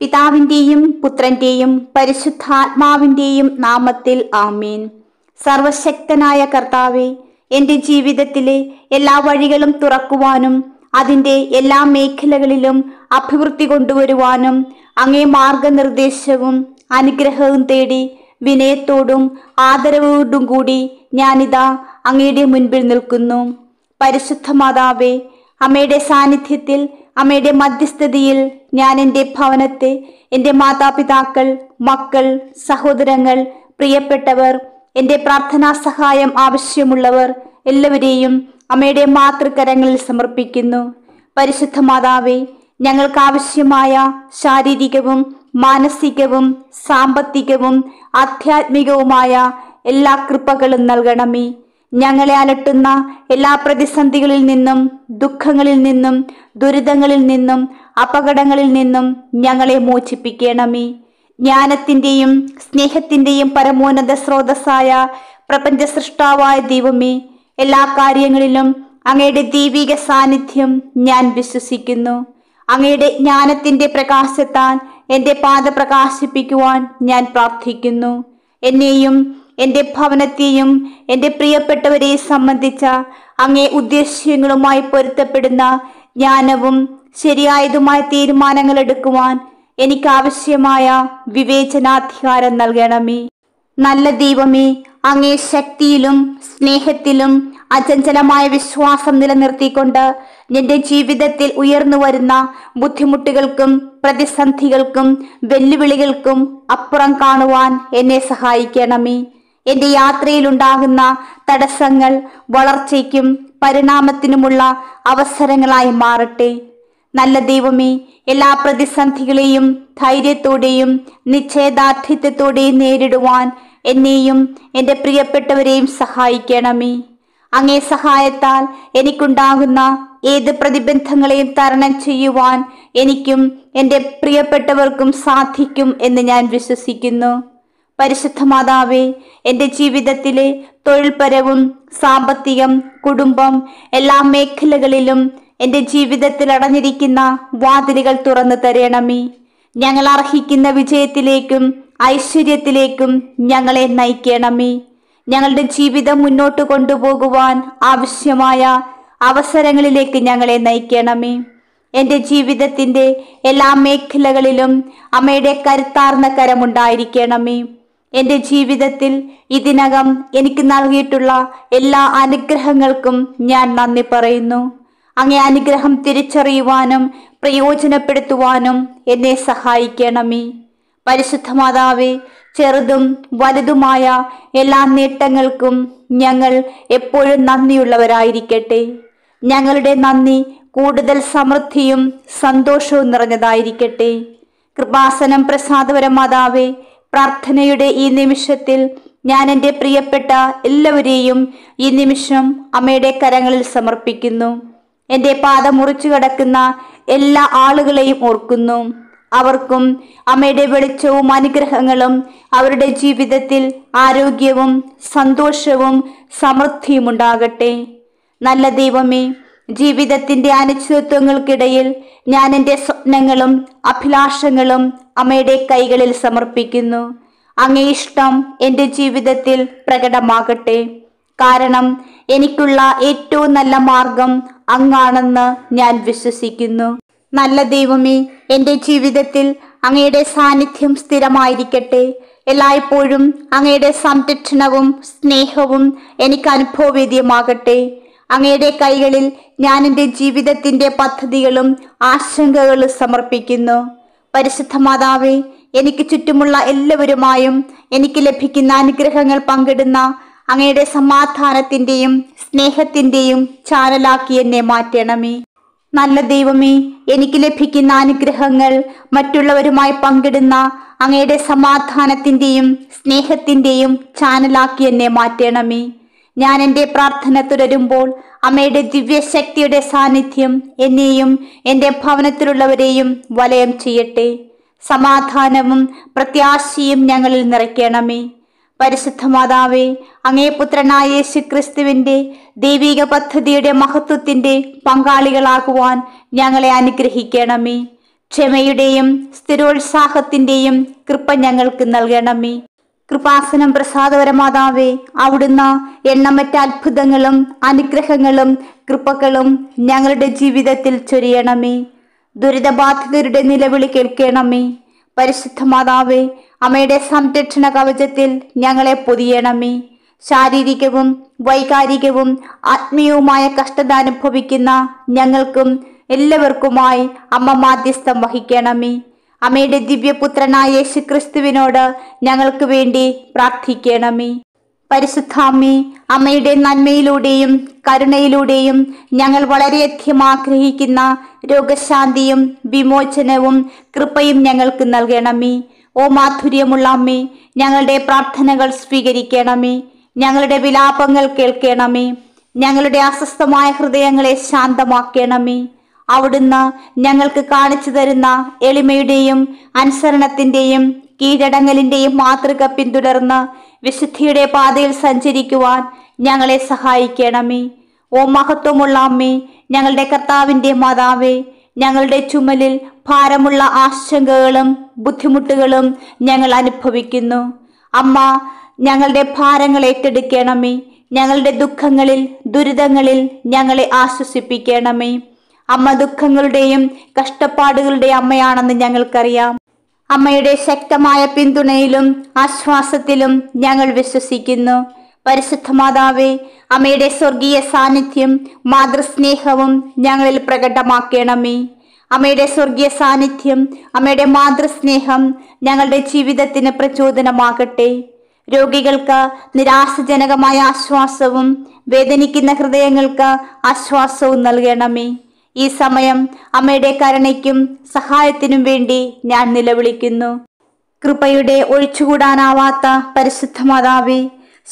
പിതാവിന്റെയും പുത്രന്റെയും പരിശുദ്ധാത്മാവിന്റെയും നാമത്തിൽ ആമീൻ. സർവശക്തനായ കർത്താവെ എന്റെ ജീവിതത്തിലെ എല്ലാ വഴികളും തുറക്കുവാനും അതിന്റെ എല്ലാ മേഖലകളിലും അഭിവൃദ്ധി കൊണ്ടുവരുവാനും അങ്ങേ മാർഗനിർദ്ദേശവും അനുഗ്രഹവും തേടി വിനയത്തോടും ആദരവോടും കൂടി ഞാനിതാ അങ്ങയുടെ മുൻപിൽ നിൽക്കുന്നു. പരിശുദ്ധ മാതാവേ അമ്മയുടെ സാന്നിധ്യത്തിൽ അമ്മയുടെ മധ്യസ്ഥതയിൽ ഞാൻ എന്റെ ഭവനത്തെ എന്റെ മാതാപിതാക്കൾ മക്കൾ സഹോദരങ്ങൾ പ്രിയപ്പെട്ടവർ എന്റെ പ്രാർത്ഥനാ സഹായം ആവശ്യമുള്ളവർ എല്ലാവരെയും അമ്മയുടെ മാതൃകരങ്ങളിൽ സമർപ്പിക്കുന്നു. പരിശുദ്ധ മാതാവേ ഞങ്ങൾക്ക് ആവശ്യമായ ശാരീരികവും മാനസികവും സാമ്പത്തികവും ആധ്യാത്മികവുമായ എല്ലാ കൃപകളും നൽകണമേ. ഞങ്ങളെ അലട്ടുന്ന എല്ലാ പ്രതിസന്ധികളിൽ നിന്നും ദുഃഖങ്ങളിൽ നിന്നും ദുരിതങ്ങളിൽ നിന്നും അപകടങ്ങളിൽ നിന്നും ഞങ്ങളെ മോചിപ്പിക്കണമേ. ജ്ഞാനത്തിന്റെയും സ്നേഹത്തിന്റെയും പരമോന്നത സ്രോതസ്സായ പ്രപഞ്ച സൃഷ്ടാവായ ദൈവമേ എല്ലാ കാര്യങ്ങളിലും അങ്ങയുടെ ദൈവിക സാന്നിധ്യം ഞാൻ വിശ്വസിക്കുന്നു. അങ്ങയുടെ ജ്ഞാനത്തിന്റെ പ്രകാശത്താൽ എന്റെ പാത പ്രകാശിപ്പിക്കുവാൻ ഞാൻ പ്രാർത്ഥിക്കുന്നു. എന്നെയും എന്റെ ഭവനത്തെയും എന്റെ പ്രിയപ്പെട്ടവരെ സംബന്ധിച്ച അങ്ങേ ഉദ്ദേശ്യങ്ങളുമായി പൊരുത്തപ്പെടുന്ന ജ്ഞാനവും ശരിയായതുമായ തീരുമാനങ്ങൾ എടുക്കുവാൻ എനിക്ക് ആവശ്യമായ വിവേചനാധികാരം നൽകണമേ. നല്ല ദൈവമേ അങ്ങേ ശക്തിയിലും സ്നേഹത്തിലും അചഞ്ചലമായ വിശ്വാസം നിലനിർത്തിക്കൊണ്ട് എന്റെ ജീവിതത്തിൽ ഉയർന്നു വരുന്ന ബുദ്ധിമുട്ടുകൾക്കും പ്രതിസന്ധികൾക്കും വെല്ലുവിളികൾക്കും അപ്പുറം കാണുവാൻ എന്നെ സഹായിക്കണമേ. എന്റെ യാത്രയിലുണ്ടാകുന്ന തടസ്സങ്ങൾ വളർച്ചയ്ക്കും പരിണാമത്തിനുമുള്ള അവസരങ്ങളായി മാറട്ടെ. നല്ല ദൈവമേ എല്ലാ പ്രതിസന്ധികളെയും ധൈര്യത്തോടെയും നിശ്ചയദാർഢ്യത്തോടെയും നേരിടുവാൻ എന്നെയും എന്റെ പ്രിയപ്പെട്ടവരെയും സഹായിക്കണമേ. അങ്ങേ സഹായത്താൽ എനിക്കുണ്ടാകുന്ന ഏത് പ്രതിബന്ധങ്ങളെയും തരണം ചെയ്യുവാൻ എനിക്കും എന്റെ പ്രിയപ്പെട്ടവർക്കും സാധിക്കും എന്ന് ഞാൻ വിശ്വസിക്കുന്നു. പരിശുദ്ധ മാതാവേ എന്റെ ജീവിതത്തിലെ തൊഴിൽപരവും സാമ്പത്തികം കുടുംബം എല്ലാ മേഖലകളിലും എന്റെ ജീവിതത്തിൽ അടഞ്ഞിരിക്കുന്ന വാതിലുകൾ തുറന്നു തരണമേ. ഞങ്ങൾ അർഹിക്കുന്ന വിജയത്തിലേക്കും ഐശ്വര്യത്തിലേക്കും ഞങ്ങളെ നയിക്കണമേ. ഞങ്ങളുടെ ജീവിതം മുന്നോട്ട് കൊണ്ടുപോകുവാൻ ആവശ്യമായ അവസരങ്ങളിലേക്ക് ഞങ്ങളെ നയിക്കണമേ. എന്റെ ജീവിതത്തിന്റെ എല്ലാ മേഖലകളിലും അമ്മയുടെ കരുത്താർന്ന കരമുണ്ടായിരിക്കണമേ. എന്റെ ജീവിതത്തിൽ ഇതിനകം എനിക്ക് നൽകിയിട്ടുള്ള എല്ലാ അനുഗ്രഹങ്ങൾക്കും ഞാൻ നന്ദി പറയുന്നു. അങ്ങേ അനുഗ്രഹം തിരിച്ചറിയുവാനും പ്രയോജനപ്പെടുത്തുവാനും എന്നെ സഹായിക്കണമേ. പരിശുദ്ധ മാതാവേ ചെറുതും വലുതുമായ എല്ലാ നേട്ടങ്ങൾക്കും ഞങ്ങൾ എപ്പോഴും നന്ദിയുള്ളവരായിരിക്കട്ടെ. ഞങ്ങളുടെ നന്ദി കൂടുതൽ സമൃദ്ധിയും സന്തോഷവും നിറഞ്ഞതായിരിക്കട്ടെ. കൃപാസനം പ്രസാദപര മാതാവേ പ്രാർത്ഥനയുടെ ഈ നിമിഷത്തിൽ ഞാൻ എന്റെ പ്രിയപ്പെട്ട എല്ലാവരെയും ഈ നിമിഷം അമ്മയുടെ കരങ്ങളിൽ സമർപ്പിക്കുന്നു. എന്റെ പാത മുറിച്ചു കിടക്കുന്ന എല്ലാ ആളുകളെയും ഓർക്കുന്നു. അവർക്കും അമ്മയുടെ വെളിച്ചവും അനുഗ്രഹങ്ങളും അവരുടെ ജീവിതത്തിൽ ആരോഗ്യവും സന്തോഷവും സമൃദ്ധിയും ഉണ്ടാകട്ടെ. നല്ല ദൈവമേ ജീവിതത്തിന്റെ അനിശ്ചിതത്വങ്ങൾക്കിടയിൽ ഞാൻ എന്റെ സ്വപ്നങ്ങളും അഭിലാഷങ്ങളും അമ്മയുടെ കൈകളിൽ സമർപ്പിക്കുന്നു. അങ്ങേ ഇഷ്ടം എന്റെ ജീവിതത്തിൽ പ്രകടമാകട്ടെ. കാരണം എനിക്കുള്ള ഏറ്റവും നല്ല മാർഗം അങ്ങാണെന്ന് ഞാൻ വിശ്വസിക്കുന്നു. നല്ല ദൈവമേ എന്റെ ജീവിതത്തിൽ അങ്ങയുടെ സാന്നിധ്യം സ്ഥിരമായിരിക്കട്ടെ. എല്ലായ്പ്പോഴും അങ്ങയുടെ സംരക്ഷണവും സ്നേഹവും എനിക്ക് അനുഭവവേദ്യമാകട്ടെ. അങ്ങയുടെ കൈകളിൽ ഞാൻ എന്റെ ജീവിതത്തിന്റെ പദ്ധതികളും ആശങ്കകളും സമർപ്പിക്കുന്നു. പരിശുദ്ധ മാതാവേ എനിക്ക് ചുറ്റുമുള്ള എല്ലാവരുമായും എനിക്ക് ലഭിക്കുന്ന അനുഗ്രഹങ്ങൾ പങ്കിടുന്ന അങ്ങയുടെ സമാധാനത്തിന്റെയും സ്നേഹത്തിന്റെയും ചാനലാക്കി എന്നെ മാറ്റണമേ. നല്ല ദൈവമേ എനിക്ക് ലഭിക്കുന്ന അനുഗ്രഹങ്ങൾ മറ്റുള്ളവരുമായി പങ്കിടുന്ന അങ്ങയുടെ സമാധാനത്തിന്റെയും സ്നേഹത്തിന്റെയും ചാനലാക്കി എന്നെ മാറ്റണമേ. ഞാൻ എന്റെ പ്രാർത്ഥന തുടരുമ്പോൾ അമ്മയുടെ ദിവ്യശക്തിയുടെ സാന്നിധ്യം എന്നെയും എന്റെ ഭവനത്തിലുള്ളവരെയും വലയം ചെയ്യട്ടെ. സമാധാനവും പ്രത്യാശയും ഞങ്ങളിൽ നിറയ്ക്കണമേ. പരിശുദ്ധ മാതാവേ അങ്ങേ പുത്രനായ യേശു ക്രിസ്തുവിന്റെ ദൈവിക പദ്ധതിയുടെ മഹത്വത്തിന്റെ പങ്കാളികളാകുവാൻ ഞങ്ങളെ അനുഗ്രഹിക്കണമേ. ക്ഷമയുടെയും സ്ഥിരോത്സാഹത്തിന്റെയും കൃപ ഞങ്ങൾക്ക് നൽകണമേ. കൃപാസനം പ്രസാദപരമാതാവേ അവിടുന്ന് എണ്ണമറ്റ അത്ഭുതങ്ങളും അനുഗ്രഹങ്ങളും കൃപകളും ഞങ്ങളുടെ ജീവിതത്തിൽ ചൊരിയണമേ. ദുരിതബാധിതരുടെ നിലവിളി കേൾക്കണമേ. പരിശുദ്ധ മാതാവേ അമ്മയുടെ സംരക്ഷണ കവചത്തിൽ ഞങ്ങളെ പൊതിയണമേ. ശാരീരികവും വൈകാരികവും ആത്മീയവുമായ കഷ്ടത അനുഭവിക്കുന്ന ഞങ്ങൾക്കും എല്ലാവർക്കുമായി അമ്മ മാധ്യസ്ഥം വഹിക്കണമേ. അമ്മയുടെ ദിവ്യപുത്രനായ യേശു ക്രിസ്തുവിനോട് ഞങ്ങൾക്ക് വേണ്ടി പ്രാർത്ഥിക്കണമേ. പരിശുദ്ധാമ്മേ അമ്മയുടെ നന്മയിലൂടെയും കരുണയിലൂടെയും ഞങ്ങൾ വളരെയധികം ആഗ്രഹിക്കുന്ന രോഗശാന്തിയും വിമോചനവും കൃപയും ഞങ്ങൾക്ക് നൽകണമേ. ഓ മാധുര്യമുള്ള അമ്മേ ഞങ്ങളുടെ പ്രാർത്ഥനകൾ സ്വീകരിക്കണമേ. ഞങ്ങളുടെ വിലാപങ്ങൾ കേൾക്കണമേ. ഞങ്ങളുടെ അസ്വസ്ഥമായ ഹൃദയങ്ങളെ ശാന്തമാക്കണമേ. അവിടുന്ന് ഞങ്ങൾക്ക് കാണിച്ചു തരുന്ന എളിമയുടെയും അനുസരണത്തിന്റെയും കീഴടങ്ങലിന്റെയും മാതൃക പിന്തുടർന്ന് വിശുദ്ധിയുടെ പാതയിൽ സഞ്ചരിക്കുവാൻ ഞങ്ങളെ സഹായിക്കണമേ. ഓ മഹത്വമുള്ള അമ്മേ ഞങ്ങളുടെ കർത്താവിന്റെ മാതാവേ ഞങ്ങളുടെ ചുമലിൽ ഭാരമുള്ള ആശങ്കകളും ബുദ്ധിമുട്ടുകളും ഞങ്ങൾ അനുഭവിക്കുന്നു. അമ്മ ഞങ്ങളുടെ ഭാരങ്ങൾ ഏറ്റെടുക്കണമേ. ഞങ്ങളുടെ ദുഃഖങ്ങളിൽ ദുരിതങ്ങളിൽ ഞങ്ങളെ ആശ്വസിപ്പിക്കണമേ. അമ്മ ദുഃഖങ്ങളുടെയും കഷ്ടപ്പാടുകളുടെയും അമ്മയാണെന്ന് ഞങ്ങൾക്കറിയാം. അമ്മയുടെ ശക്തമായ പിന്തുണയിലും ആശ്വാസത്തിലും ഞങ്ങൾ വിശ്വസിക്കുന്നു. പരിശുദ്ധ മാതാവേ അമ്മയുടെ സ്വർഗീയ സാന്നിധ്യം മാതൃസ്നേഹവും ഞങ്ങളിൽ പ്രകടമാക്കണമേ. അമ്മയുടെ സ്വർഗീയ സാന്നിധ്യം അമ്മയുടെ മാതൃസ്നേഹം ഞങ്ങളുടെ ജീവിതത്തിന് പ്രചോദനമാകട്ടെ. രോഗികൾക്ക് നിരാശജനകമായ ആശ്വാസവും വേദനിക്കുന്ന ഹൃദയങ്ങൾക്ക് ആശ്വാസവും നൽകണമേ. ഈ സമയം അമ്മയുടെ കരുണയ്ക്കും സഹായത്തിനും വേണ്ടി ഞാൻ നിലവിളിക്കുന്നു. കൃപയുടെ ഒഴിച്ചുകൂടാനാവാത്ത പരിശുദ്ധ മാതാവി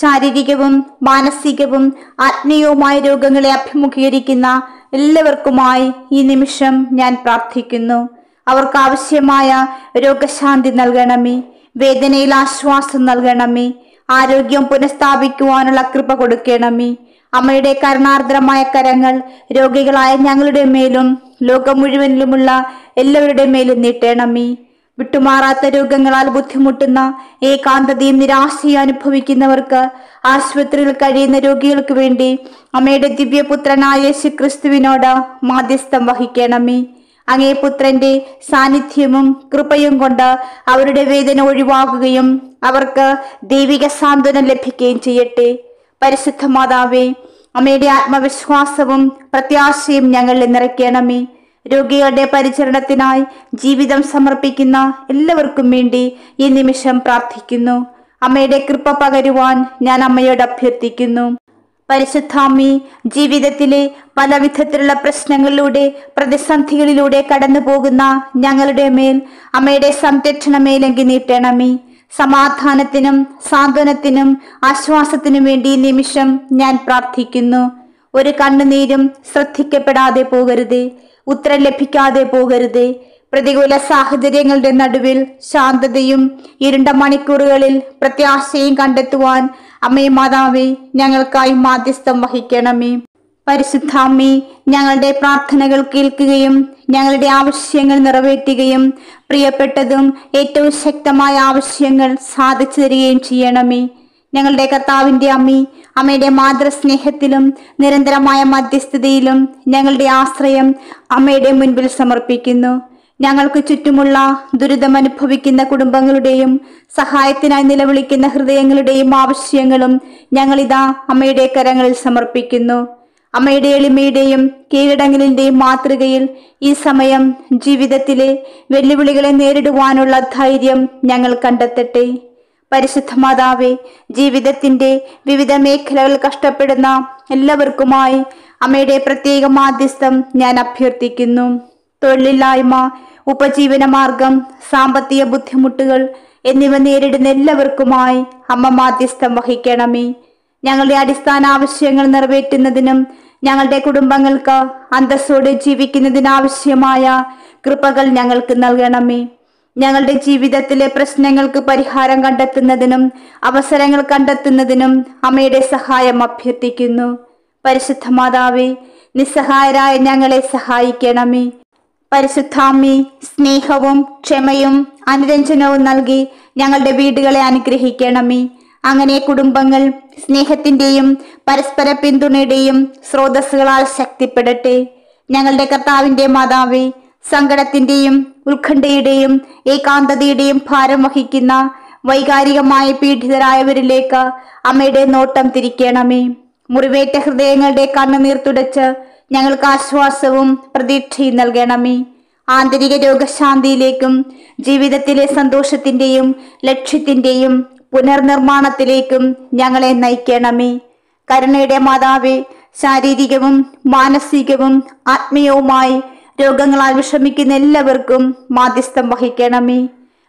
ശാരീരികവും മാനസികവും ആത്മീയവുമായ രോഗങ്ങളെ അഭിമുഖീകരിക്കുന്ന എല്ലാവർക്കുമായി ഈ നിമിഷം ഞാൻ പ്രാർത്ഥിക്കുന്നു. അവർക്ക് ആവശ്യമായ രോഗശാന്തി നൽകണമേ വേദനയിൽ ആശ്വാസം നൽകണമേ ആരോഗ്യം പുനഃസ്ഥാപിക്കുവാനുള്ള കൃപ കൊടുക്കണമേ അമ്മയുടെ കരുണാർദ്രമായ കരങ്ങൾ രോഗികളായ ഞങ്ങളുടെ മേലും ലോകം മുഴുവനിലുമുള്ള എല്ലാവരുടെ മേലും നീട്ടേണമേ. വിട്ടുമാറാത്ത രോഗങ്ങളാൽ ബുദ്ധിമുട്ടുന്ന ഏകാന്തതയും നിരാശയും അനുഭവിക്കുന്നവർക്ക് ആശുപത്രിയിൽ കഴിയുന്ന രോഗികൾക്ക് വേണ്ടി അമ്മയുടെ ദിവ്യപുത്രനായ യേശു ക്രിസ്തുവിനോട് മാധ്യസ്ഥം വഹിക്കണമേ. അങ്ങേ പുത്രന്റെ സാന്നിധ്യവും കൃപയും കൊണ്ട് അവരുടെ വേദന ഒഴിവാകുകയും അവർക്ക് ദൈവിക സാന്ത്വനം ലഭിക്കുകയും ചെയ്യട്ടെ. പരിശുദ്ധ മാതാവേ അമ്മയുടെ ആത്മവിശ്വാസവും പ്രത്യാശയും ഞങ്ങളിൽ നിറയ്ക്കണമേ. രോഗികളുടെ പരിചരണത്തിനായി ജീവിതം സമർപ്പിക്കുന്ന എല്ലാവർക്കും വേണ്ടി ഈ നിമിഷം പ്രാർത്ഥിക്കുന്നു. അമ്മയുടെ കൃപ പകരുവാൻ ഞാൻ അമ്മയോട് അഭ്യർത്ഥിക്കുന്നു. പരിശുദ്ധാമി ജീവിതത്തിലെ പല വിധത്തിലുള്ള പ്രശ്നങ്ങളിലൂടെ പ്രതിസന്ധികളിലൂടെ കടന്നു പോകുന്ന ഞങ്ങളുടെ മേൽ അമ്മയുടെ സംരക്ഷണമേലെങ്കി നീട്ടണമേ. സമാധാനത്തിനും സാന്ത്വനത്തിനും ആശ്വാസത്തിനും വേണ്ടി നിമിഷം ഞാൻ പ്രാർത്ഥിക്കുന്നു. ഒരു കണ്ണുനീരും ശ്രദ്ധിക്കപ്പെടാതെ പോകരുതേ ഉത്തരം ലഭിക്കാതെ പോകരുതേ. പ്രതികൂല സാഹചര്യങ്ങളുടെ നടുവിൽ ശാന്തതയും ഇരുണ്ട മണിക്കൂറുകളിൽ പ്രത്യാശയും കണ്ടെത്തുവാൻ അമ്മേ മാതാവേ ഞങ്ങൾക്കായി മാധ്യസ്ഥം വഹിക്കണമേ. പരിശുദ്ധാമ്മേ ഞങ്ങളുടെ പ്രാർത്ഥനകൾ കേൾക്കുകയും ഞങ്ങളുടെ ആവശ്യങ്ങൾ നിറവേറ്റുകയും പ്രിയപ്പെട്ടതും ഏറ്റവും ശക്തമായ ആവശ്യങ്ങൾ സാധിച്ചു തരികയും ചെയ്യണമേ. ഞങ്ങളുടെ കർത്താവിന്റെ അമ്മി അമ്മയുടെ മാതൃസ്നേഹത്തിലും നിരന്തരമായ മധ്യസ്ഥതയിലും ഞങ്ങളുടെ ആശ്രയം അമ്മയുടെ മുൻപിൽ സമർപ്പിക്കുന്നു. ഞങ്ങൾക്ക് ചുറ്റുമുള്ള ദുരിതമനുഭവിക്കുന്ന കുടുംബങ്ങളുടെയും സഹായത്തിനായി നിലവിളിക്കുന്ന ഹൃദയങ്ങളുടെയും ആവശ്യങ്ങളും ഞങ്ങളിതാ അമ്മയുടെ കരങ്ങളിൽ സമർപ്പിക്കുന്നു. അമ്മയുടെ എളിമയുടെയും കീഴടങ്ങലിന്റെയും മാതൃകയിൽ ഈ സമയം ജീവിതത്തിലെ വെല്ലുവിളികളെ നേരിടുവാനുള്ള ധൈര്യം ഞങ്ങൾ കണ്ടെത്തട്ടെ. പരിശുദ്ധ മാതാവെ ജീവിതത്തിന്റെ വിവിധ മേഖലകൾ കഷ്ടപ്പെടുന്ന എല്ലാവർക്കുമായി അമ്മയുടെ പ്രത്യേക മാധ്യസ്ഥം ഞാൻ അഭ്യർത്ഥിക്കുന്നു. തൊഴിലില്ലായ്മ ഉപജീവന മാർഗം സാമ്പത്തിക ബുദ്ധിമുട്ടുകൾ എന്നിവ നേരിടുന്ന എല്ലാവർക്കുമായി അമ്മ മാധ്യസ്ഥം വഹിക്കണമേ. ഞങ്ങളുടെ അടിസ്ഥാന ആവശ്യങ്ങൾ നിറവേറ്റുന്നതിനും ഞങ്ങളുടെ കുടുംബങ്ങൾക്ക് അന്തസ്സോടെ ജീവിക്കുന്നതിനാവശ്യമായ കൃപകൾ ഞങ്ങൾക്ക് നൽകണമേ. ഞങ്ങളുടെ ജീവിതത്തിലെ പ്രശ്നങ്ങൾക്ക് പരിഹാരം കണ്ടെത്തുന്നതിനും അവസരങ്ങൾ കണ്ടെത്തുന്നതിനും അമ്മയുടെ സഹായം അഭ്യർത്ഥിക്കുന്നു. പരിശുദ്ധ മാതാവേ നിസ്സഹായരായ ഞങ്ങളെ സഹായിക്കണമേ. പരിശുദ്ധാമ്മി സ്നേഹവും ക്ഷമയും അനുരഞ്ജനവും നൽകി ഞങ്ങളുടെ വീടുകളെ അനുഗ്രഹിക്കണമേ. അങ്ങനെ കുടുംബങ്ങൾ സ്നേഹത്തിന്റെയും പരസ്പര പിന്തുണയുടെയും സ്രോതസ്സുകളാൽ ശക്തിപ്പെടട്ടെ. ഞങ്ങളുടെ കർത്താവിന്റെ മാതാവേ സങ്കടത്തിന്റെയും ഉത്കണ്ഠയുടെയും ഏകാന്തതയുടെയും ഭാരം വഹിക്കുന്ന വൈകാരികമായ പീഡിതരായവരിലേക്ക് അമ്മയുടെ നോട്ടം തിരിക്കണമേ. മുറിവേറ്റ ഹൃദയങ്ങളുടെ കണ്ണുനീർ തുടച്ച് ഞങ്ങൾക്ക് ആശ്വാസവും പ്രതീക്ഷയും നൽകണമേ. ആന്തരിക രോഗശാന്തിയിലേക്കും ജീവിതത്തിലെ സന്തോഷത്തിന്റെയും ലക്ഷ്യത്തിന്റെയും പുനർനിർമ്മാണത്തിലേക്കും ഞങ്ങളെ നയിക്കണമേ. കരുണയുടെ മാതാവേ ശാരീരികവും മാനസികവും ആത്മീയവുമായി രോഗങ്ങളാൽ വിഷമിക്കുന്ന എല്ലാവർക്കും മാധ്യസ്ഥം വഹിക്കണമേ.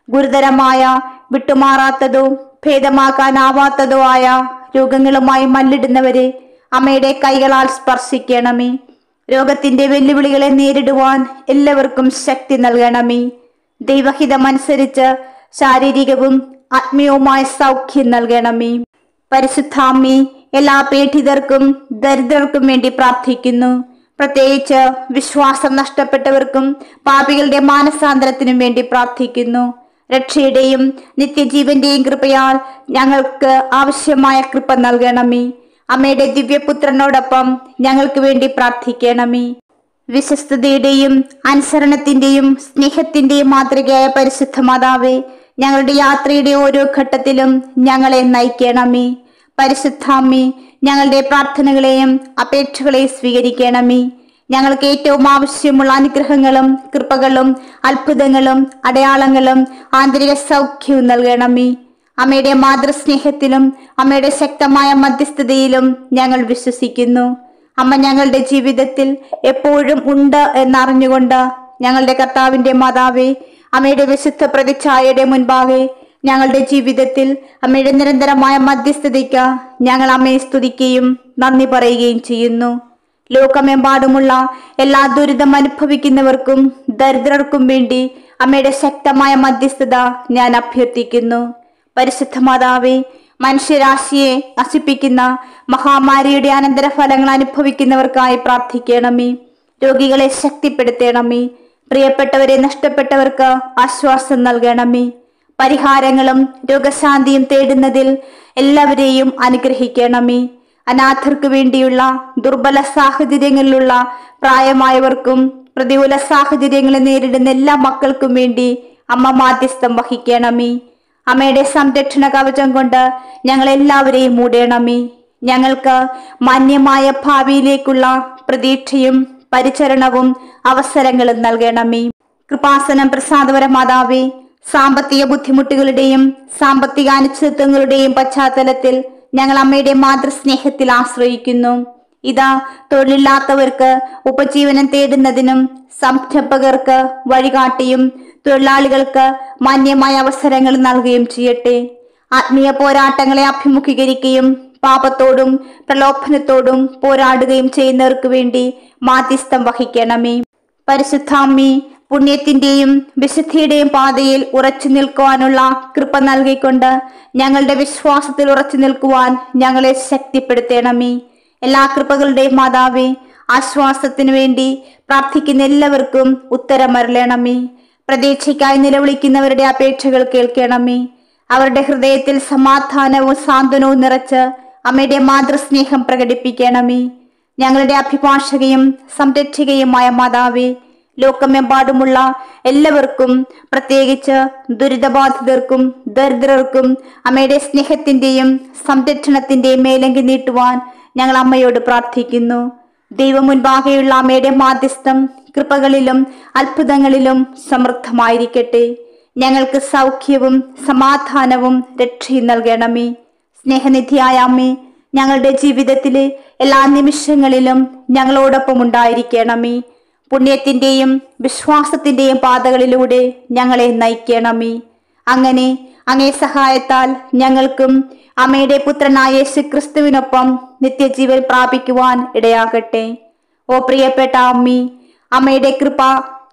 ഗുരുതരമായ വിട്ടുമാറാത്തതോ ഭേദമാക്കാനാവാത്തതോ ആയ രോഗങ്ങളുമായി മല്ലിടുന്നവരെ അമ്മയുടെ കൈകളാൽ സ്പർശിക്കണമേ. രോഗത്തിന്റെ വെല്ലുവിളികളെ നേരിടുവാൻ എല്ലാവർക്കും ശക്തി നൽകണമേ. ദൈവഹിതമനുസരിച്ച് ശാരീരികവും ആത്മീയവുമായ സൗഖ്യം നൽകണമേ. പരിശുദ്ധാമ്മി എല്ലാ പേഠിതർക്കും ദരിദ്രർക്കും വേണ്ടി പ്രാർത്ഥിക്കുന്നു. പ്രത്യേകിച്ച് വിശ്വാസം നഷ്ടപ്പെട്ടവർക്കും പാപികളുടെ മാനസാന്തരത്തിനും വേണ്ടി പ്രാർത്ഥിക്കുന്നു. രക്ഷയുടെയും നിത്യജീവന്റെയും കൃപയാൽ ഞങ്ങൾക്ക് ആവശ്യമായ കൃപ നൽകണമേ. അമ്മയുടെ ദിവ്യപുത്രനോടൊപ്പം ഞങ്ങൾക്ക് വേണ്ടി പ്രാർത്ഥിക്കണമേ. വിശ്വസ്തയുടെയും അനുസരണത്തിന്റെയും സ്നേഹത്തിന്റെയും മാതൃകയായ പരിശുദ്ധ മാതാവേ ഞങ്ങളുടെ യാത്രയുടെ ഓരോ ഘട്ടത്തിലും ഞങ്ങളെ നയിക്കണമേ. പരിശുദ്ധാമ്മേ ഞങ്ങളുടെ പ്രാർത്ഥനകളെയും അപേക്ഷകളെയും സ്വീകരിക്കണമേ. ഞങ്ങൾക്ക് ഏറ്റവും ആവശ്യമുള്ള അനുഗ്രഹങ്ങളും കൃപകളും അത്ഭുതങ്ങളും അടയാളങ്ങളും ആന്തരിക സൗഖ്യവും നൽകണമേ. അമ്മയുടെ മാതൃസ്നേഹത്തിലും അമ്മയുടെ ശക്തമായ മധ്യസ്ഥതയിലും ഞങ്ങൾ വിശ്വസിക്കുന്നു. അമ്മ ഞങ്ങളുടെ ജീവിതത്തിൽ എപ്പോഴും ഉണ്ട് എന്നറിഞ്ഞുകൊണ്ട് ഞങ്ങളുടെ കർത്താവിന്റെ മാതാവേ അമ്മയുടെ വിശുദ്ധ പ്രതിച്ഛായയുടെ മുൻപാകെ ഞങ്ങളുടെ ജീവിതത്തിൽ അമ്മയുടെ നിരന്തരമായ മധ്യസ്ഥതയ്ക്ക് ഞങ്ങൾ അമ്മയെ സ്തുതിക്കുകയും നന്ദി പറയുകയും ചെയ്യുന്നു. ലോകമെമ്പാടുമുള്ള എല്ലാ ദുരിതം അനുഭവിക്കുന്നവർക്കും ദരിദ്രർക്കും വേണ്ടി അമ്മയുടെ ശക്തമായ മധ്യസ്ഥത ഞാൻ അഭ്യർത്ഥിക്കുന്നു. പരിശുദ്ധ മാതാവേ മനുഷ്യരാശിയെ നശിപ്പിക്കുന്ന മഹാമാരിയുടെ അനന്തരഫലങ്ങൾ അനുഭവിക്കുന്നവർക്കായി പ്രാർത്ഥിക്കണമേ. രോഗികളെ ശക്തിപ്പെടുത്തണമേ. പ്രിയപ്പെട്ടവരെ നഷ്ടപ്പെട്ടവർക്ക് ആശ്വാസം നൽകണമേ. പരിഹാരങ്ങളും രോഗശാന്തിയും തേടുന്നതിൽ എല്ലാവരെയും അനുഗ്രഹിക്കണമേ. അനാഥർക്ക് വേണ്ടിയുള്ള ദുർബല സാഹചര്യങ്ങളിലുള്ള പ്രായമായവർക്കും പ്രതികൂല സാഹചര്യങ്ങളെ നേരിടുന്ന എല്ലാ മക്കൾക്കും വേണ്ടി അമ്മ മാധ്യസ്ഥം വഹിക്കണമേ. അമ്മയുടെ സംരക്ഷണ കവചം കൊണ്ട് ഞങ്ങൾ എല്ലാവരെയും മൂടണമേ. ഞങ്ങൾക്ക് മാന്യമായ ഭാവിയിലേക്കുള്ള പ്രതീക്ഷയും പരിചരണവും അവസരങ്ങളും നൽകണമേ. കൃപാസനം പ്രസാദപര മാതാവേ സാമ്പത്തിക ബുദ്ധിമുട്ടുകളുടെയും സാമ്പത്തിക അനിശ്ചിതത്വങ്ങളുടെയും പശ്ചാത്തലത്തിൽ ഞങ്ങൾ അമ്മയുടെ മാതൃസ്നേഹത്തിൽ ആശ്രയിക്കുന്നു. ഇതാ തൊഴിലില്ലാത്തവർക്ക് ഉപജീവനം തേടുന്നതിനും സംരംഭകർക്ക് വഴികാട്ടിയും തൊഴിലാളികൾക്ക് മാന്യമായ അവസരങ്ങൾ നൽകുകയും ചെയ്യട്ടെ. ആത്മീയ പോരാട്ടങ്ങളെ അഭിമുഖീകരിക്കുകയും പാപത്തോടും പ്രലോഭനത്തോടും പോരാടുകയും ചെയ്യുന്നവർക്ക് വേണ്ടി മാധ്യസ്ഥം വഹിക്കണമേ. പരിശുദ്ധാമ്മി പുണ്യത്തിന്റെയും വിശുദ്ധിയുടെയും പാതയിൽ ഉറച്ചു നിൽക്കുവാനുള്ള കൃപ നൽകിക്കൊണ്ട് ഞങ്ങളുടെ വിശ്വാസത്തിൽ ഉറച്ചു നിൽക്കുവാൻ ഞങ്ങളെ ശക്തിപ്പെടുത്തണമേ. എല്ലാ കൃപകളുടെയും മാതാവേ ആശ്വാസത്തിനു വേണ്ടി പ്രാർത്ഥിക്കുന്ന എല്ലാവർക്കും ഉത്തരമരളണമേ. പ്രതീക്ഷയ്ക്കായി നിലവിളിക്കുന്നവരുടെ അപേക്ഷകൾ കേൾക്കണമേ. അവരുടെ ഹൃദയത്തിൽ സമാധാനവും സാന്ത്വനവും നിറച്ച് അമ്മയുടെ മാതൃസ്നേഹം പ്രകടിപ്പിക്കണമേ. ഞങ്ങളുടെ അഭിഭാഷകയും സംരക്ഷകയുമായ മാതാവേ ലോകമെമ്പാടുമുള്ള എല്ലാവർക്കും പ്രത്യേകിച്ച് ദുരിതബാധിതർക്കും ദരിദ്രർക്കും അമ്മയുടെ സ്നേഹത്തിന്റെയും സംരക്ഷണത്തിന്റെയും മേലങ്കി നീട്ടുവാൻ ഞങ്ങൾ അമ്മയോട് പ്രാർത്ഥിക്കുന്നു. ദൈവം മുൻപാകെയുള്ള അമ്മയുടെ മാധ്യസ്ഥം കൃപകളിലും അത്ഭുതങ്ങളിലും സമൃദ്ധമായിരിക്കട്ടെ. ഞങ്ങൾക്ക് സൗഖ്യവും സമാധാനവും രക്ഷയും നൽകണമേ. സ്നേഹനിധിയായ അമ്മേ ഞങ്ങളുടെ ജീവിതത്തിലെ എല്ലാ നിമിഷങ്ങളിലും ഞങ്ങളോടൊപ്പം ഉണ്ടായിരിക്കണമേ. പുണ്യത്തിന്റെയും വിശ്വാസത്തിന്റെയും പാതകളിലൂടെ ഞങ്ങളെ നയിക്കണമേ. അങ്ങനെ അങ്ങേ സഹായത്താൽ ഞങ്ങൾക്കും അമ്മയുടെ പുത്രനായ യേശു ക്രിസ്തുവിനൊപ്പം നിത്യജീവൻ പ്രാപിക്കുവാൻ ഇടയാകട്ടെ. ഓ പ്രിയപ്പെട്ട അമ്മി അമ്മയുടെ കൃപ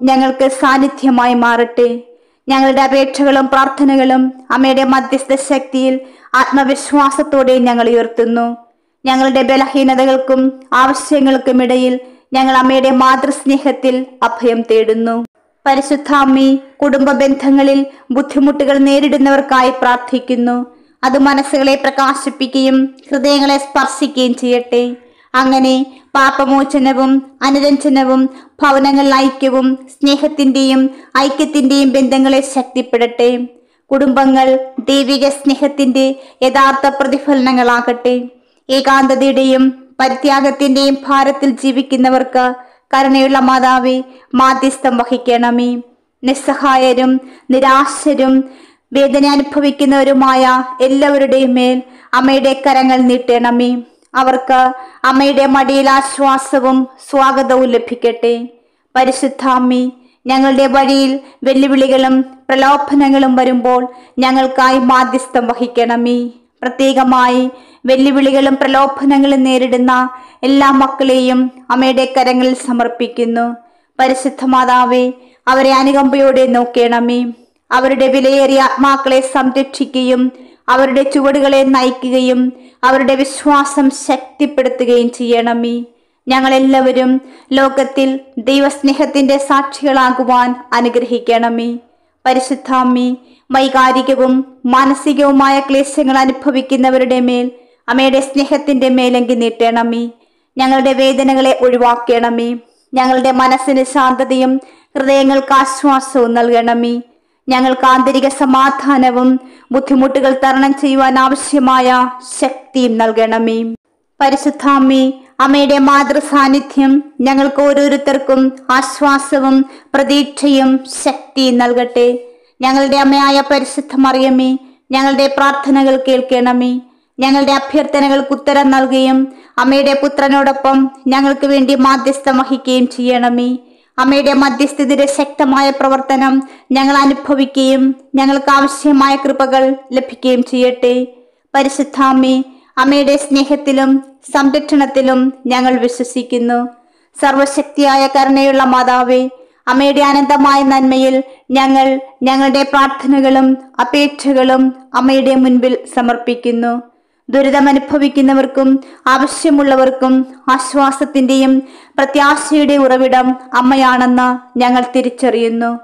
ഞങ്ങൾക്ക് സാന്നിധ്യമായി മാറട്ടെ. ഞങ്ങളുടെ അപേക്ഷകളും പ്രാർത്ഥനകളും അമ്മയുടെ മധ്യസ്ഥ ശക്തിയിൽ ആത്മവിശ്വാസത്തോടെ ഞങ്ങൾ ഉയർത്തുന്നു. ഞങ്ങളുടെ ബലഹീനതകൾക്കും ആവശ്യങ്ങൾക്കും ഇടയിൽ ഞങ്ങൾ അമ്മയുടെ മാതൃസ്നേഹത്തിൽ അഭയം തേടുന്നു. പരിശുദ്ധാമ്മി കുടുംബ ബന്ധങ്ങളിൽ ബുദ്ധിമുട്ടുകൾ നേരിടുന്നവർക്കായി പ്രാർത്ഥിക്കുന്നു. അത് മനസ്സുകളെ പ്രകാശിപ്പിക്കുകയും ഹൃദയങ്ങളെ സ്പർശിക്കുകയും ചെയ്യട്ടെ. അങ്ങനെ പാപമോചനവും അനുരഞ്ജനവും ഭവനങ്ങളിൽ ഐക്യവും സ്നേഹത്തിന്റെയും ഐക്യത്തിന്റെയും ബന്ധങ്ങളെ ശക്തിപ്പെടട്ടെ. കുടുംബങ്ങൾ ദൈവിക സ്നേഹത്തിന്റെ യഥാർത്ഥ പ്രതിഫലനങ്ങളാകട്ടെ. ഏകാന്തതയുടെയും പരിത്യാഗത്തിന്റെയും ഭാരത്തിൽ ജീവിക്കുന്നവർക്ക് കരുണയുള്ള മാതാവെ മാധ്യസ്ഥം വഹിക്കണമേ. നിസ്സഹായരും നിരാശരും വേദന അനുഭവിക്കുന്നവരുമായ എല്ലാവരുടെയും മേൽ അമ്മയുടെ കരങ്ങൾ നീട്ടണമേ. അവർക്ക് അമ്മയുടെ മടിയിൽ ആശ്വാസവും സ്വാഗതവും ലഭിക്കട്ടെ. പരിശുദ്ധാമ്മി ഞങ്ങളുടെ വഴിയിൽ വെല്ലുവിളികളും പ്രലോഭനങ്ങളും വരുമ്പോൾ ഞങ്ങൾക്കായി മാധ്യസ്ഥം വഹിക്കണമേ. പ്രത്യേകമായി വെല്ലുവിളികളും പ്രലോഭനങ്ങളും നേരിടുന്ന എല്ലാ മക്കളെയും അമ്മയുടെ കരങ്ങളിൽ സമർപ്പിക്കുന്നു. പരിശുദ്ധ മാതാവേ അവരെ അനുകമ്പയോടെ നോക്കണമേ. അവരുടെ വിലയേറിയ ആത്മാക്കളെ സംരക്ഷിക്കുകയും അവരുടെ ചുവടുകളെ നയിക്കുകയും അവരുടെ വിശ്വാസം ശക്തിപ്പെടുത്തുകയും ചെയ്യണമേ. ഞങ്ങളെല്ലാവരും ലോകത്തിൽ ദൈവസ്നേഹത്തിന്റെ സാക്ഷികളാകുവാൻ അനുഗ്രഹിക്കണമേ. പരിശുദ്ധാമ്മി വൈകാരികവും മാനസികവുമായ ക്ലേശങ്ങൾ അനുഭവിക്കുന്നവരുടെ മേൽ അമ്മയുടെ സ്നേഹത്തിന്റെ മേലെങ്കി നീട്ടണമേ ഞങ്ങളുടെ വേദനകളെ ഒഴിവാക്കണമേ. ഞങ്ങളുടെ മനസ്സിന് ശാന്തതയും ഹൃദയങ്ങൾക്ക് ആശ്വാസവും നൽകണമേ. ഞങ്ങൾക്ക് ആന്തരിക സമാധാനവും ബുദ്ധിമുട്ടുകൾ തരണം ചെയ്യുവാൻ ആവശ്യമായ ശക്തിയും നൽകണമേ. പരിശുദ്ധാമ്മേ അമ്മയുടെ മാതൃസാന്നിധ്യം ഞങ്ങൾക്ക് ഓരോരുത്തർക്കും ആശ്വാസവും പ്രതീക്ഷയും ശക്തിയും നൽകട്ടെ. ഞങ്ങളുടെ അമ്മയായ പരിശുദ്ധ മറിയമ്മേ ഞങ്ങളുടെ പ്രാർത്ഥനകൾ കേൾക്കണമേ. ഞങ്ങളുടെ അഭ്യർത്ഥനകൾക്ക് ഉത്തരം നൽകുകയും അമ്മയുടെ പുത്രനോടൊപ്പം ഞങ്ങൾക്ക് വേണ്ടി മാധ്യസ്ഥം വഹിക്കുകയും ചെയ്യണമേ. അമ്മയുടെ മധ്യസ്ഥിതിയുടെ ശക്തമായ പ്രവർത്തനം ഞങ്ങൾ അനുഭവിക്കുകയും ഞങ്ങൾക്ക് ആവശ്യമായ കൃപകൾ ലഭിക്കുകയും ചെയ്യട്ടെ. പരിശുദ്ധാമ്മേ അമ്മയുടെ സ്നേഹത്തിലും സംരക്ഷണത്തിലും ഞങ്ങൾ വിശ്വസിക്കുന്നു. സർവശക്തിയായ കരുണയുള്ള മാതാവേ അമ്മയുടെ അനന്തമായ നന്മയിൽ ഞങ്ങൾ ഞങ്ങളുടെ പ്രാർത്ഥനകളും അപേക്ഷകളും അമ്മയുടെ മുൻപിൽ സമർപ്പിക്കുന്നു. ദുരിതമനുഭവിക്കുന്നവർക്കും ആവശ്യമുള്ളവർക്കും ആശ്വാസത്തിന്റെയും പ്രത്യാശയുടെ ഉറവിടം അമ്മയാണെന്ന് ഞങ്ങൾ തിരിച്ചറിയുന്നു.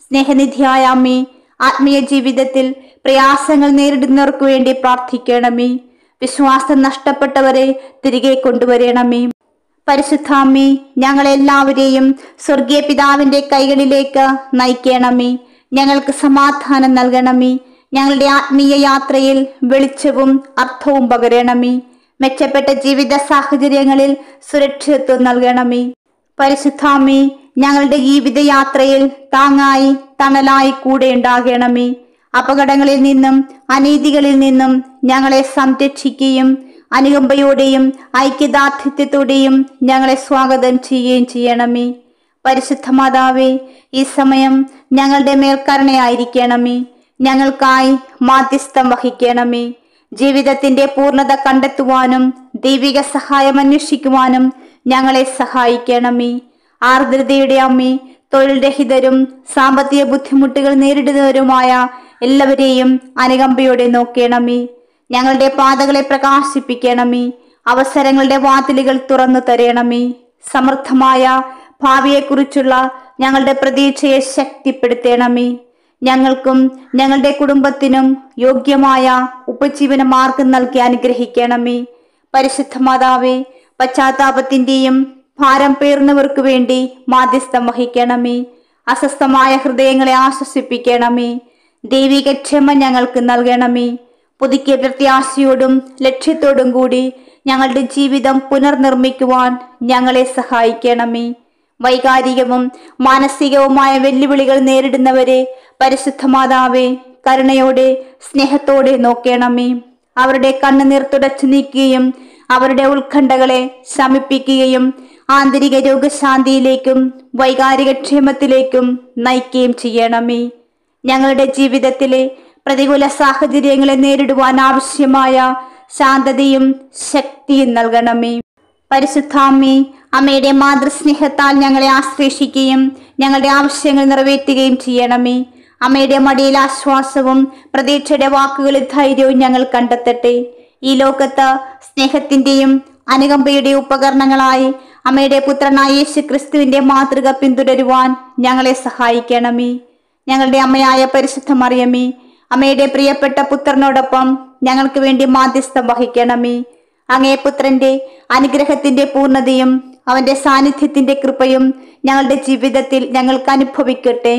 സ്നേഹനിധിയായ അമ്മേ ആത്മീയ ജീവിതത്തിൽ പ്രയാസങ്ങൾ നേരിടുന്നവർക്ക് വേണ്ടി പ്രാർത്ഥിക്കണമേ. വിശ്വാസം നഷ്ടപ്പെട്ടവരെ തിരികെ കൊണ്ടുവരണമേ. പരിശുദ്ധാമ്മേ ഞങ്ങളെല്ലാവരെയും സ്വർഗീയ പിതാവിന്റെ കൈകളിലേക്ക് നയിക്കണമേ. ഞങ്ങൾക്ക് സമാധാനം നൽകണമേ. ഞങ്ങളുടെ ആത്മീയ യാത്രയിൽ വെളിച്ചവും അർത്ഥവും പകരണമേ. മെച്ചപ്പെട്ട ജീവിത സാഹചര്യങ്ങളിൽ സുരക്ഷിതത്വം നൽകണമേ. പരിശുദ്ധാമേ ഞങ്ങളുടെ ജീവിതയാത്രയിൽ താങ്ങായി തണലായി കൂടെ ഉണ്ടാകണമേ. അപകടങ്ങളിൽ നിന്നും അനീതികളിൽ നിന്നും ഞങ്ങളെ സംരക്ഷിക്കുകയും അനുകമ്പയോടെയും ഐക്യദാർഢ്യത്തോടെയും ഞങ്ങളെ സ്വാഗതം ചെയ്യുകയും ചെയ്യണമേ. പരിശുദ്ധ മാതാവേ ഈ സമയം ഞങ്ങളുടെ മേൽക്കരണയായിരിക്കണമേ. ഞങ്ങൾക്കായി മാധ്യസ്ഥം വഹിക്കണമേ. ജീവിതത്തിന്റെ പൂർണത കണ്ടെത്തുവാനും ദൈവിക സഹായം അന്വേഷിക്കുവാനും ഞങ്ങളെ സഹായിക്കണമേ. ആർദ്രതയുടെ അമ്മി തൊഴിൽ രഹിതരും സാമ്പത്തിക ബുദ്ധിമുട്ടുകൾ നേരിടുന്നവരുമായ എല്ലാവരെയും അനുകമ്പയോടെ നോക്കണമേ. ഞങ്ങളുടെ പാതകളെ പ്രകാശിപ്പിക്കണമേ. അവസരങ്ങളുടെ വാതിലുകൾ തുറന്നു തരണമേ. സമൃദ്ധമായ ഭാവിയെക്കുറിച്ചുള്ള ഞങ്ങളുടെ പ്രതീക്ഷയെ ശക്തിപ്പെടുത്തണമേ. ഞങ്ങൾക്കും ഞങ്ങളുടെ കുടുംബത്തിനും യോഗ്യമായ ഉപജീവന മാർഗം നൽകി അനുഗ്രഹിക്കണമേ. പരിശുദ്ധ മാതാവേ പശ്ചാത്താപത്തിന്റെയും ഭാരം പേർന്നവർക്ക് വേണ്ടി മാധ്യസ്ഥം വഹിക്കണമേ. അസ്വസ്ഥമായ ഹൃദയങ്ങളെ ആശ്വസിപ്പിക്കണമേ. ദൈവിക ക്ഷമ ഞങ്ങൾക്ക് നൽകണമേ. പുതുക്കിയ പ്രത്യാശയോടും ലക്ഷ്യത്തോടും കൂടി ഞങ്ങളുടെ ജീവിതം പുനർനിർമ്മിക്കുവാൻ ഞങ്ങളെ സഹായിക്കണമേ. വൈകാരികവും മാനസികവുമായ വെല്ലുവിളികൾ നേരിടുന്നവരെ പരിശുദ്ധ മാതാവേ കരുണയോടെ സ്നേഹത്തോടെ നോക്കേണമേ. അവരുടെ കണ്ണുനീർ തുടച്ചു നീക്കുകയും അവരുടെ ഉത്കണ്ഠകളെ ശമിപ്പിക്കുകയും ആന്തരിക രോഗശാന്തിയിലേക്കും വൈകാരിക ക്ഷേമത്തിലേക്കും നയിക്കുകയും ചെയ്യണമേ. ഞങ്ങളുടെ ജീവിതത്തിലെ പ്രതികൂല സാഹചര്യങ്ങളെ നേരിടുവാൻ ആവശ്യമായ ശാന്തതയും ശക്തിയും നൽകണമേ. പരിശുദ്ധാമ്മേ അമ്മയുടെ മാതൃസ്നേഹത്താൽ ഞങ്ങളെ ആശ്ലേഷിക്കുകയും ഞങ്ങളുടെ ആവശ്യങ്ങൾ നിറവേറ്റുകയും ചെയ്യണമേ. അമ്മയുടെ മടിയിൽ ആശ്വാസവും പ്രതീക്ഷയുടെ വാക്കുകളിൽ ധൈര്യവും ഞങ്ങൾ കണ്ടെത്തട്ടെ. ഈ ലോകത്ത് സ്നേഹത്തിന്റെയും അനുകമ്പയുടെ ഉപകരണങ്ങളായി അമ്മയുടെ പുത്രനായ യേശു ക്രിസ്തുവിന്റെ മാതൃക പിന്തുടരുവാൻ ഞങ്ങളെ സഹായിക്കണമേ. ഞങ്ങളുടെ അമ്മയായ പരിശുദ്ധ മറിയമേ അമ്മയുടെ പ്രിയപ്പെട്ട പുത്രനോടൊപ്പം ഞങ്ങൾക്ക് വേണ്ടി മാധ്യസ്ഥം വഹിക്കണമേ. അങ്ങേ പുത്രന്റെ അനുഗ്രഹത്തിന്റെ പൂർണതയും അവന്റെ സാന്നിധ്യത്തിന്റെ കൃപയും ഞങ്ങളുടെ ജീവിതത്തിൽ ഞങ്ങൾക്ക് അനുഭവിക്കട്ടെ.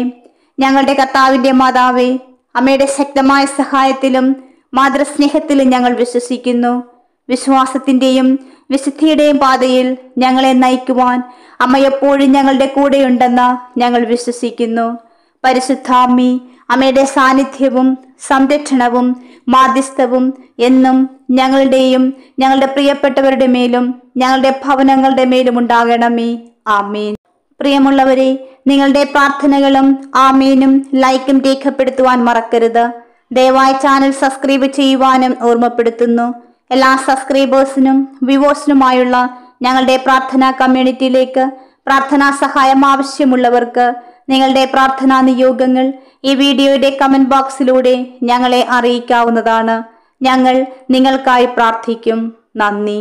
ഞങ്ങളുടെ കർത്താവിന്റെ മാതാവേ അമ്മയുടെ ശക്തമായ സഹായത്തിലും മാതൃസ്നേഹത്തിലും ഞങ്ങൾ വിശ്വസിക്കുന്നു. വിശ്വാസത്തിന്റെയും വിശുദ്ധിയുടെയും പാതയിൽ ഞങ്ങളെ നയിക്കുവാൻ അമ്മ എപ്പോഴും ഞങ്ങളുടെ കൂടെയുണ്ടെന്ന് ഞങ്ങൾ വിശ്വസിക്കുന്നു. പരിശുദ്ധാമ്മി അമ്മയുടെ സാന്നിധ്യവും സംരക്ഷണവും മാധ്യസ്ഥവും എന്നും ഞങ്ങളുടെയും ഞങ്ങളുടെ പ്രിയപ്പെട്ടവരുടെ മേലും ഞങ്ങളുടെ ഭവനങ്ങളുടെ മേലും ഉണ്ടാകണമേ. ആമേൻ. പ്രിയമുള്ളവരെ നിങ്ങളുടെ പ്രാർത്ഥനകളും ആമീനും ലൈക്കും രേഖപ്പെടുത്തുവാൻ മറക്കരുത്. ദയവായി ചാനൽ സബ്സ്ക്രൈബ് ചെയ്യുവാനും ഓർമ്മപ്പെടുത്തുന്നു. എല്ലാ സബ്സ്ക്രൈബേഴ്സിനും വ്യൂവേഴ്സിനുമായുള്ള ഞങ്ങളുടെ പ്രാർത്ഥനാ കമ്മ്യൂണിറ്റിയിലേക്ക് പ്രാർത്ഥനാ സഹായം ആവശ്യമുള്ളവർക്ക് നിങ്ങളുടെ പ്രാർത്ഥനാ നിയോഗങ്ങൾ ഈ വീഡിയോയുടെ കമന്റ് ബോക്സിലൂടെ ഞങ്ങളെ അറിയിക്കാവുന്നതാണ്. ഞങ്ങൾ നിങ്ങൾക്കായി പ്രാർത്ഥിക്കും. നന്ദി.